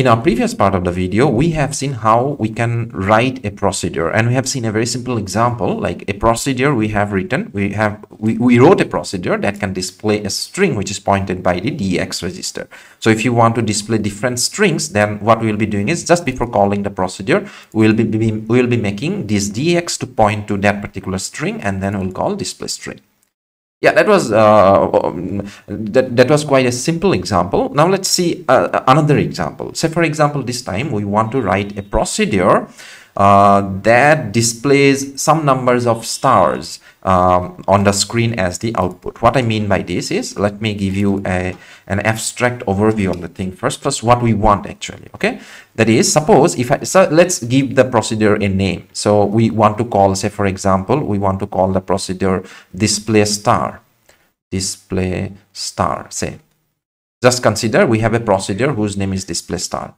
In our previous part of the video, we have seen how we can write a procedure and we have seen a very simple example like a procedure we have written. We have we, we wrote a procedure that can display a string which is pointed by the DX register. So if you want to display different strings, then what we will be doing is just before calling the procedure, we'll be, be we will be making this DX to point to that particular string and then we'll call display string yeah that was uh, um, that, that was quite a simple example. Now let's see uh, another example. Say for example this time we want to write a procedure uh, that displays some numbers of stars um, on the screen as the output. What I mean by this is, let me give you a, an abstract overview of the thing first, plus what we want actually, okay? That is, suppose if I, so let's give the procedure a name. So we want to call, say for example, we want to call the procedure display star, display star, say. Just consider we have a procedure whose name is display star.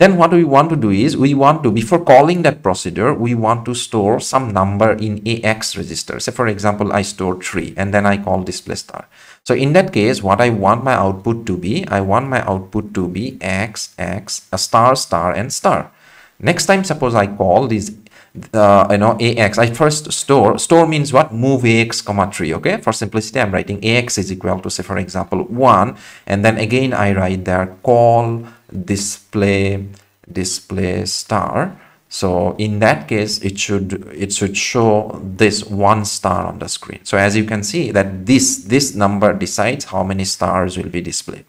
Then what we want to do is we want to, before calling that procedure, we want to store some number in AX register. Say for example, I store 3 and then I call display star. So in that case, what I want my output to be, I want my output to be X, X, a star, star and star. Next time, suppose I call this uh, you know ax i first store store means what? Move ax comma 3 okay? For simplicity i'm writing ax is equal to say for example 1 and then again i write there call display display star. So in that case it should it should show this one star on the screen. So as you can see that this this number decides how many stars will be displayed.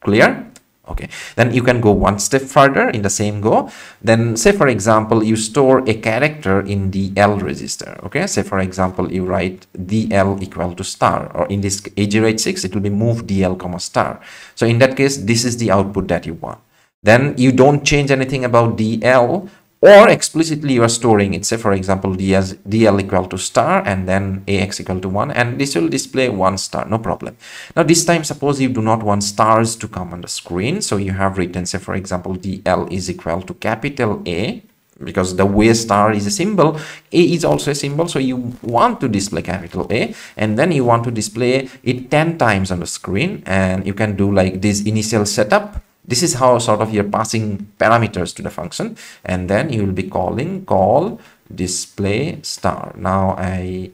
Clear okay. Then you can go one step further in the same go. Then say for example you store a character in DL register. Okay. Say for example you write dl equal to star or in this 8086 it will be move dl comma star. So in that case this is the output that you want. Then you don't change anything about dl or explicitly you are storing it. Say for example dl equal to star and then ax equal to 1 and this will display one star. No problem. Now this time suppose you do not want stars to come on the screen. So you have written say for example dl is equal to capital a because the way star is a symbol a is also a symbol. So you want to display capital a and then you want to display it 10 times on the screen. And you can do like this initial setup this is how sort of you're passing parameters to the function and then you will be calling call display star. Now i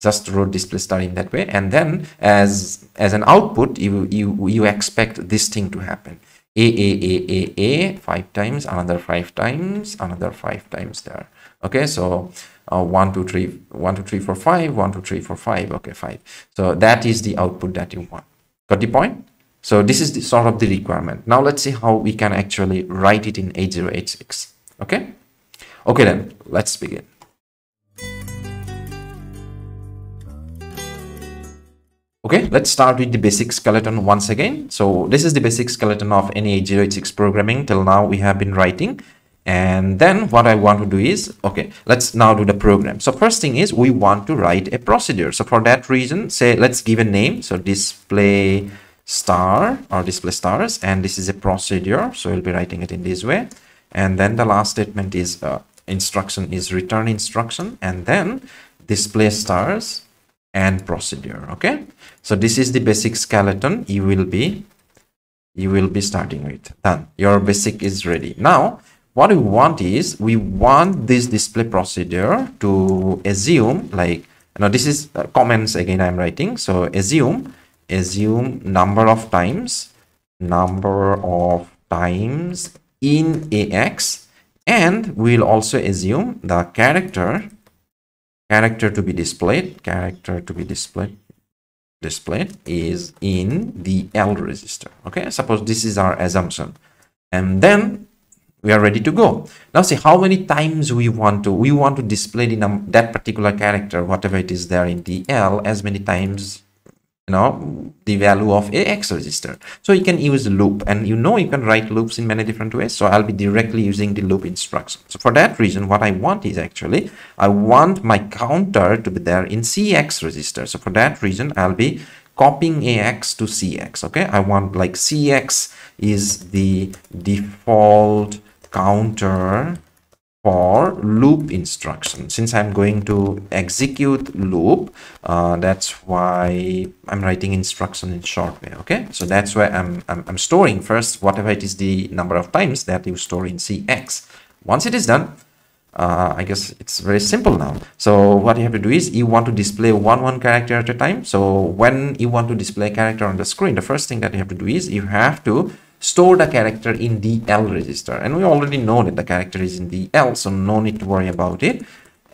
just wrote display star in that way and then as as an output you you you expect this thing to happen. A a a a a five times another five times another five times there. Okay so uh, one two three one two three four five one two three four five okay five. So that is the output that you want. Got the point so this is the sort of the requirement. Now let's see how we can actually write it in 8086. Okay. Okay then, let's begin. Okay, let's start with the basic skeleton once again. So this is the basic skeleton of any 8086 programming. Till now we have been writing. And then what I want to do is, okay, let's now do the program. So first thing is we want to write a procedure. So for that reason, say, let's give a name. So display star or display stars and this is a procedure so we'll be writing it in this way. And then the last statement is uh, instruction is return instruction and then display stars and procedure okay? So this is the basic skeleton you will be you will be starting with. Done. Your basic is ready. Now what we want is we want this display procedure to assume like now this is uh, comments again i'm writing. So assume assume number of times number of times in ax and we'll also assume the character character to be displayed character to be displayed displayed is in DL register okay? Suppose this is our assumption and then we are ready to go. Now see how many times we want to we want to display the that particular character whatever it is there in DL as many times know the value of ax register. So you can use loop and you know you can write loops in many different ways. So i'll be directly using the loop instruction. So for that reason what i want is actually i want my counter to be there in cx register. So for that reason i'll be copying ax to cx okay? I want like cx is the default counter for loop instruction since i'm going to execute loop uh, that's why i'm writing instruction in short way okay so that's why I'm, I'm i'm storing first whatever it is the number of times that you store in cx once it is done uh, I guess it's very simple now. So what you have to do is you want to display one one character at a time. So when you want to display character on the screen, the first thing that you have to do is you have to store the character in DL register. And we already know that the character is in DL, so no need to worry about it.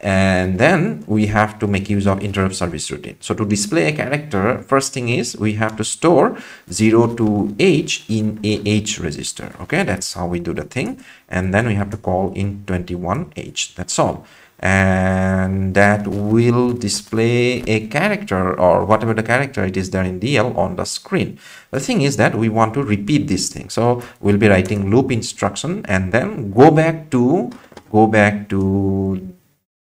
And then we have to make use of interrupt service routine. So to display a character, first thing is we have to store 02H in AH register. Okay, that's how we do the thing. And then we have to call int 21H. That's all and that will display a character or whatever the character it is there in DL on the screen. The thing is that we want to repeat this thing. So we'll be writing loop instruction and then go back to go back to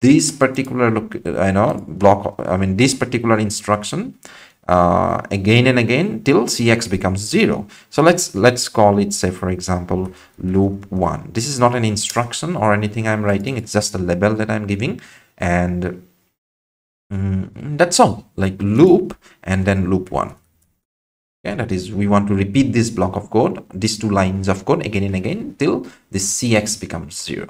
this particular look, uh, I know block, I mean this particular instruction uh, again and again till cx becomes zero. So let's let's call it say for example loop one. This is not an instruction or anything I'm writing. It's just a label that I'm giving and mm, that's all like loop and then loop one. Okay, that is we want to repeat this block of code, these two lines of code again and again till this cx becomes zero.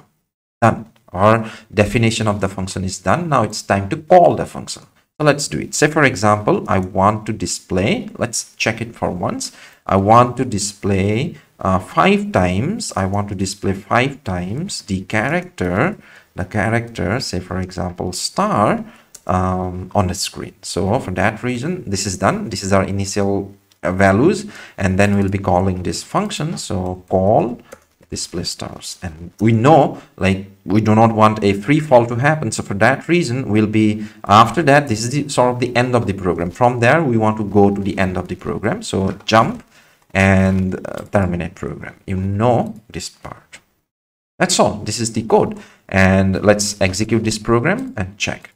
Done. Our definition of the function is done. Now it's time to call the function. So let's do it. Say for example, I want to display, let's check it for once. I want to display uh, five times, I want to display five times the character, the character, say for example, star um, on the screen. So for that reason, this is done. This is our initial values and then we'll be calling this function. So call display stars and we know like we do not want a free fall to happen. So for that reason we'll be after that this is the sort of the end of the program. From there we want to go to the end of the program. So jump and uh, terminate program. You know this part. That's all. This is the code. And let's execute this program and check.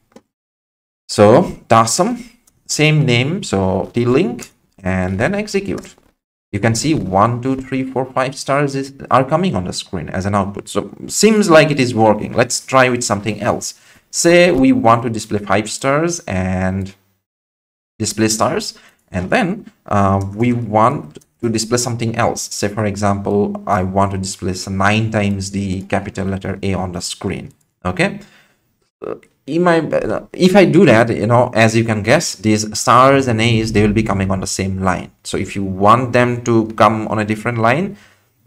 So tasm same name. So tlink and then execute you can see one, two, three, four, five stars is, are coming on the screen as an output. So seems like it is working. Let's try with something else. Say we want to display five stars and display stars. And then uh, we want to display something else. Say, for example, I want to display nine times the capital letter A on the screen. Okay my, if I do that, you know, as you can guess, these stars and A's, they will be coming on the same line. So if you want them to come on a different line,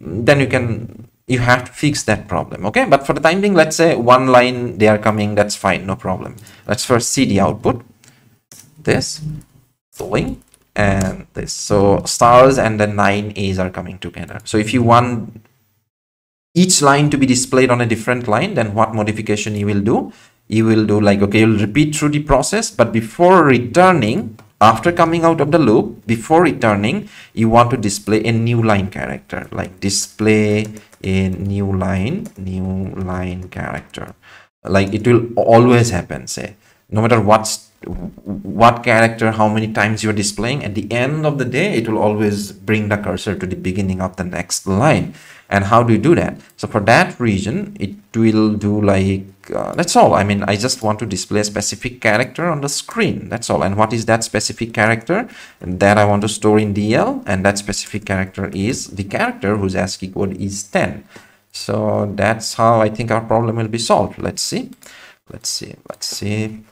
then you can, you have to fix that problem. Okay. But for the time being, let's say one line they are coming, that's fine. No problem. Let's first see the output. This, link and this. So stars and the nine A's are coming together. So if you want each line to be displayed on a different line, then what modification you will do? You will do like okay you'll repeat through the process but before returning after coming out of the loop before returning you want to display a new line character like display a new line new line character. Like it will always happen say. No matter what's what character how many times you're displaying at the end of the day it will always bring the cursor to the beginning of the next line. And how do you do that? So for that reason it will do like uh, that's all. I mean i just want to display a specific character on the screen. That's all. And what is that specific character? That i want to store in dl and that specific character is the character whose ascii code is 10 so that's how i think our problem will be solved. Let's see. Let's see. Let's see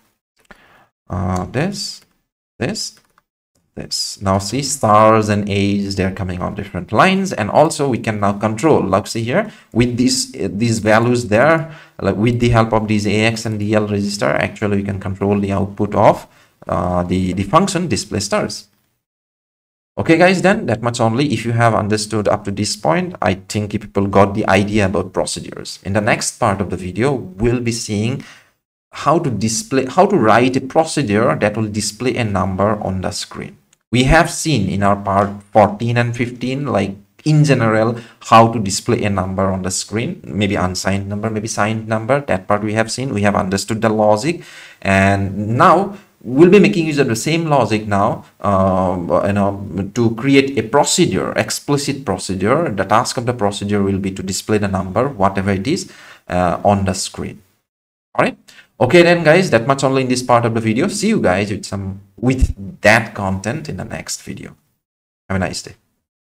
uh, this this this. Now see stars and a's they're coming on different lines. And also we can now control. Like see here with these these values there like with the help of these ax and dl register actually we can control the output of uh, the the function display stars. Okay guys then that much only. If you have understood up to this point i think people got the idea about procedures. In the next part of the video we'll be seeing how to display how to write a procedure that will display a number on the screen. We have seen in our part 14 and 15 like in general how to display a number on the screen maybe unsigned number maybe signed number. That part we have seen. We have understood the logic. And now we'll be making use of the same logic now uh, you know to create a procedure explicit procedure. The task of the procedure will be to display the number whatever it is uh, on the screen. All right okay then guys that much only in this part of the video. See you guys with some with that content in the next video. Have a nice day